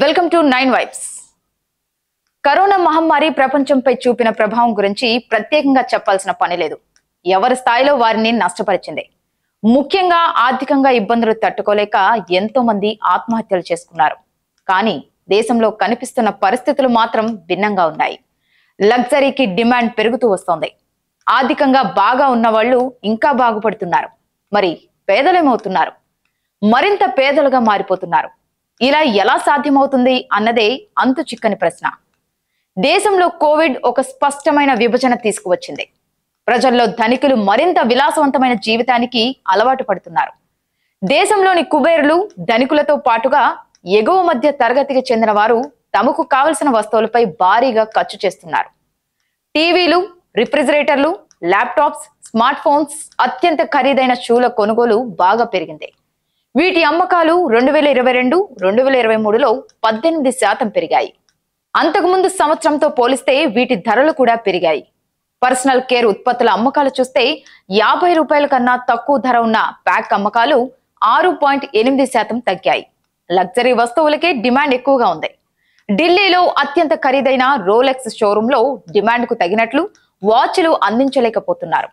Welcome to nine vibes. Corona మహమ్మారి ప్రపంచంపై చూపిన ప్రభావం గురించి ప్రత్యేకంగా చెప్పాల్సిన పని లేదు. ఎవరి స్థాయిలో వారిని నష్టపరిచింది? ముఖ్యంగా ఆర్థికంగా ఇబ్బందులు తట్టుకోలేక ఎంతో మంది ఆత్మహత్యలు చేసుకున్నారు. కానీ దేశంలో కనిపిస్తున్న పరిస్థితులు మాత్రం భిన్నంగా ఉన్నాయి. లగ్జరీకి డిమాండ్ పెరుగుతూ వస్తోంది. ఆర్థికంగా బాగా ఉన్న వాళ్ళు ఇంకా బాగుపడుతున్నారు. మరి పేదలేమవుతున్నారు? మరింత పేదలుగా మారిపోతున్నారు. ఇలా ఎలా సాధ్యమవుతుంది అన్నదే అంతు చిక్కని ప్రశ్న. దేశంలో కోవిడ్ ఒక స్పష్టమైన విభజన తీసుకువచ్చింది. ప్రజల్లో ధనికులు మరింత విలాసవంతమైన జీవితానికి అలవాటు పడుతున్నారు. దేశంలోని కుబేరులు ధనికులతో పాటుగా ఎగువ మధ్య తరగతికి చెందిన వారు తమకు కావలసిన వస్తువులపై భారీగా ఖర్చు చేస్తున్నారు. టీవీలు రిఫ్రిజిరేటర్లు ల్యాప్టాప్స్ స్మార్ట్ ఫోన్స్ అత్యంత ఖరీదైన షూల కొనుగోలు బాగా పెరిగింది. వీటి అమ్మకాలు రెండు వేల ఇరవై రెండు రెండు వేల ఇరవై మూడులో పద్దెనిమిది శాతం పెరిగాయి. అంతకుముందు సంవత్సరంతో పోలిస్తే వీటి ధరలు కూడా పెరిగాయి. పర్సనల్ కేర్ ఉత్పత్తుల అమ్మకాలు చూస్తే యాభై రూపాయల కన్నా తక్కువ ధర ఉన్న ప్యాక్ అమ్మకాలు ఆరు పాయింట్ ఎనిమిది శాతం తగ్గాయి. లగ్జరీ వస్తువులకే డిమాండ్ ఎక్కువగా ఉంది. ఢిల్లీలో అత్యంత ఖరీదైన రోలెక్స్ షోరూంలో డిమాండ్కు తగినట్లు వాచ్లు అందించలేకపోతున్నారు.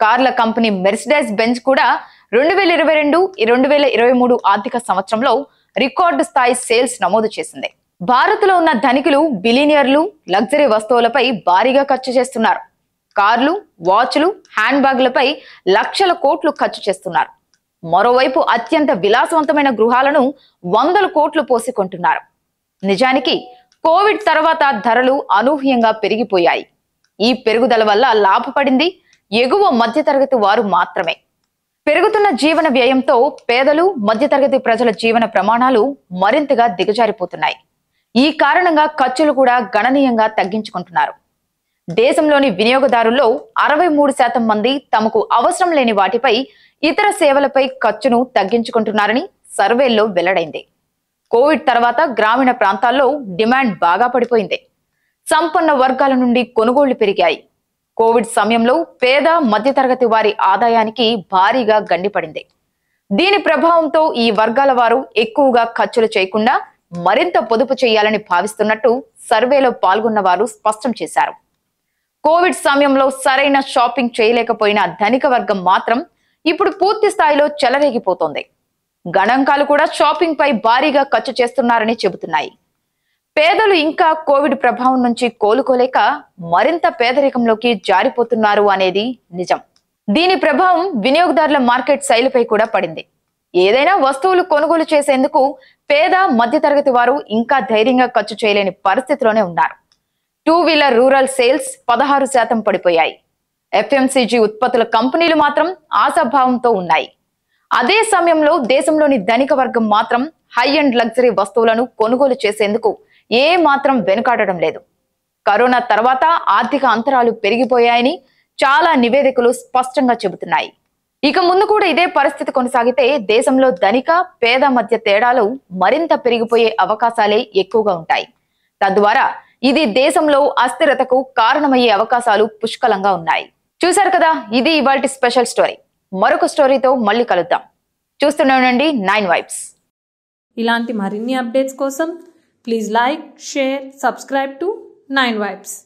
కార్ల కంపెనీ మెర్సిడైజ్ బెంజ్ కూడా రెండు వేల ఇరవై రెండు రెండు వేల ఇరవై మూడు ఆర్థిక సంవత్సరంలో రికార్డు స్థాయి సేల్స్ నమోదు చేసింది. భారత్లో ఉన్న ధనికులు బిలీనియర్లు లగ్జరీ వస్తువులపై భారీగా ఖర్చు చేస్తున్నారు. కార్లు వాచ్లు హ్యాండ్ బ్యాగ్లపై లక్షల కోట్లు ఖర్చు చేస్తున్నారు. మరోవైపు అత్యంత విలాసవంతమైన గృహాలను వందల కోట్లు పోసి కొంటున్నారు నిజానికి కోవిడ్ తర్వాత ధరలు అనూహ్యంగా పెరిగిపోయాయి. ఈ పెరుగుదల వల్ల లాభపడింది ఎగువ మధ్యతరగతి వారు మాత్రమే. పెరుగుతున్న జీవన వ్యయంతో పేదలు మధ్యతరగతి ప్రజల జీవన ప్రమాణాలు మరింతగా దిగజారిపోతున్నాయి. ఈ కారణంగా ఖర్చులు కూడా గణనీయంగా తగ్గించుకుంటున్నారు. దేశంలోని వినియోగదారుల్లో అరవై మూడు శాతం మంది తమకు అవసరం లేని వాటిపై ఇతర సేవలపై ఖర్చును తగ్గించుకుంటున్నారని సర్వేల్లో వెల్లడైంది. కోవిడ్ తర్వాత గ్రామీణ ప్రాంతాల్లో డిమాండ్ బాగా పడిపోయింది. సంపన్న వర్గాల నుండి కొనుగోళ్ళు పెరిగాయి. కోవిడ్ సమయంలో పేద మధ్యతరగతి వారి ఆదాయానికి భారీగా గండిపడింది. దీని ప్రభావంతో ఈ వర్గాల వారు ఎక్కువగా ఖర్చులు చేయకుండా మరింత పొదుపు చేయాలని భావిస్తున్నట్టు సర్వేలో పాల్గొన్న వారు స్పష్టం చేశారు. కోవిడ్ సమయంలో సరైన షాపింగ్ చేయలేకపోయిన ధనిక వర్గం మాత్రం ఇప్పుడు పూర్తి స్థాయిలో చెలరేగిపోతోంది. గణాంకాలు కూడా షాపింగ్ పై భారీగా ఖర్చు చేస్తున్నారని చెబుతున్నాయి. పేదలు ఇంకా కోవిడ్ ప్రభావం నుంచి కోలుకోలేక మరింత పేదరికంలోకి జారిపోతున్నారు అనేది నిజం. దీని ప్రభావం వినియోగదారుల మార్కెట్ శైలిపై కూడా పడింది. ఏదైనా వస్తువులు కొనుగోలు చేసేందుకు పేద మధ్యతరగతి వారు ఇంకా ధైర్యంగా ఖర్చు చేయలేని పరిస్థితిలోనే ఉన్నారు. టూ వీలర్ రూరల్ సేల్స్ పదహారు శాతం పడిపోయాయి. ఎఫ్ఎంసీజీ ఉత్పత్తుల కంపెనీలు మాత్రం ఆశాభావంతో ఉన్నాయి. అదే సమయంలో దేశంలోని ధనిక వర్గం మాత్రం హై అండ్ లగ్జరీ వస్తువులను కొనుగోలు చేసేందుకు ఏ మాత్రం వెనుకాడడం లేదు. కరోనా తర్వాత ఆర్థిక అంతరాలు పెరిగిపోయాయని చాలా నివేదికలు స్పష్టంగా చెబుతున్నాయి. ఇక ముందు కూడా ఇదే పరిస్థితి కొనసాగితే దేశంలో ధనిక పేద మధ్య తేడాలు మరింత పెరిగిపోయే అవకాశాలే ఎక్కువగా ఉంటాయి. తద్వారా ఇది దేశంలో అస్థిరతకు కారణమయ్యే అవకాశాలు పుష్కలంగా ఉన్నాయి. చూశారు కదా ఇది ఇవాల్టి స్పెషల్ స్టోరీ. మరొక స్టోరీతో మళ్ళీ కలుద్దాం. చూస్తూనే ఉండండి నైన్ వైబ్స్. ఇలాంటి మరిన్ని అప్డేట్స్ కోసం please like share subscribe to nine vibes